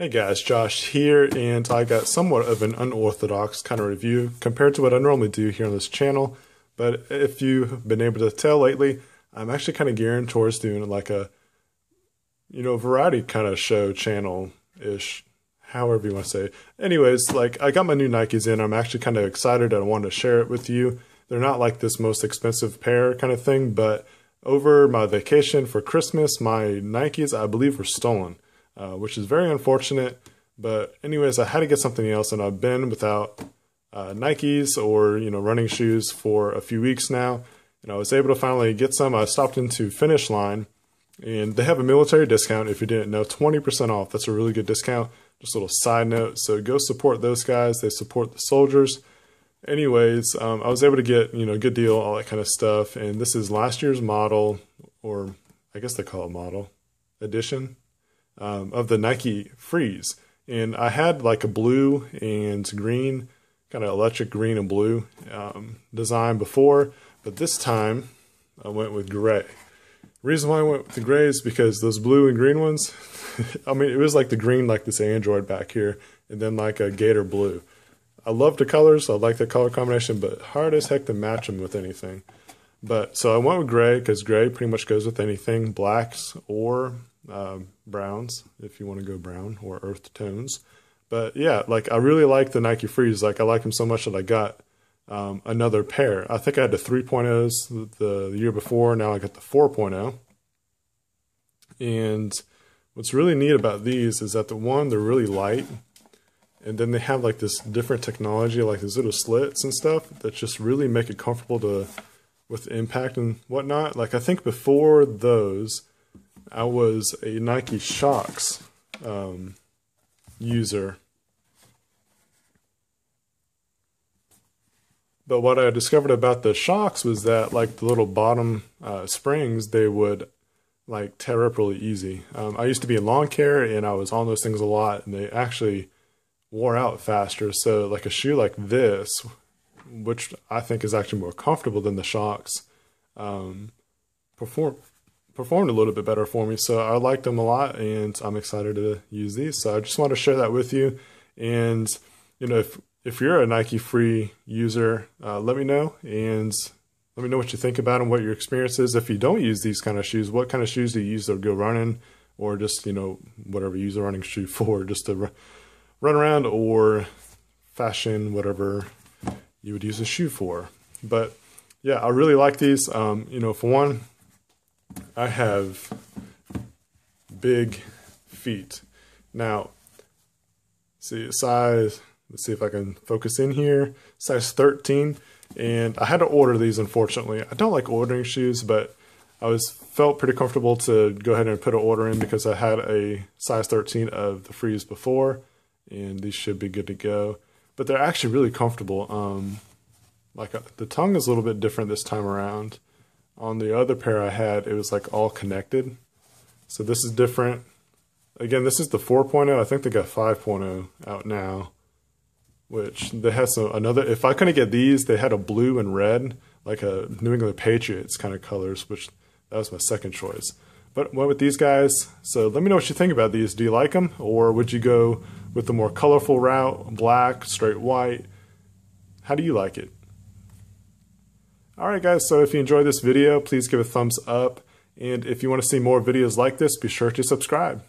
Hey guys, Josh here, and I got somewhat of an unorthodox kind of review compared to what I normally do here on this channel. But if you've been able to tell lately, I'm actually kind of gearing towards doing like a, you know, variety kind of show channel ish, however you want to say. It. Anyways, like I got my new Nikes in. I'm actually kind of excited. And I wanted to share it with you. They're not like this most expensive pair kind of thing, but over my vacation for Christmas, my Nikes I believe were stolen uh, which is very unfortunate. But anyways, I had to get something else, and I've been without uh, Nikes or you know running shoes for a few weeks now, and I was able to finally get some. I stopped into Finish Line, and they have a military discount. If you didn't know, twenty percent off. That's a really good discount. Just a little side note. So go support those guys. They support the soldiers. Anyways, um, I was able to get you know a good deal, all that kind of stuff. And this is last year's model, or I guess they call it model edition um, of the Nike Frees. And I had like a blue and green, kind of electric green and blue um, design before, but this time I went with gray. Reason why I went with the gray is because those blue and green ones, I mean, it was like the green, like this Android back here, and then like a Gator blue. I love the colors. I like the color combination, but hard as heck to match them with anything. But so I went with gray because gray pretty much goes with anything, blacks or uh, browns if you want to go brown or earth tones. But yeah, like I really like the Nike Frees. Like I like them so much that I got um, another pair. I think I had the 3.0s the, the year before. Now I got the 4.0. And what's really neat about these is that the one they're really light, and then they have like this different technology, like these little slits and stuff that just really make it comfortable to with impact and whatnot. Like I think before those I was a Nike Shox um, user. But what I discovered about the Shox was that, like the little bottom uh, springs, they would like tear up really easy. Um, I used to be in lawn care and I was on those things a lot, and they actually wore out faster. So, like a shoe like this, which I think is actually more comfortable than the Shox, um, perform performed a little bit better for me. So I liked them a lot and I'm excited to use these. So I just want to share that with you. And, you know, if, if you're a Nike free user, uh, let me know and let me know what you think about them, what your experience is. If you don't use these kind of shoes, what kind of shoes do you use to go running or just, you know, whatever you use a running shoe for, just to run around or fashion, whatever you would use a shoe for. But yeah, I really like these. Um, you know, for one, I have big feet. Now, see size, let's see if I can focus in here, size 13. And I had to order these, unfortunately. I don't like ordering shoes, but I was felt pretty comfortable to go ahead and put an order in because I had a size 13 of the Frees before, and these should be good to go. But they're actually really comfortable. Um, like a, uh, the tongue is a little bit different this time around. On the other pair I had, it was like all connected. So this is different. Again, this is the 4.0. I think they got 5.0 out now, which they have some another. If I couldn't get these, they had a blue and red, like a New England Patriots kind of colors, which that was my second choice. But went with these guys. So let me know what you think about these. Do you like them, or would you go with the more colorful route, black, straight white? How do you like it? Alright guys, so if you enjoyed this video, please give a thumbs up. And if you want to see more videos like this, be sure to subscribe.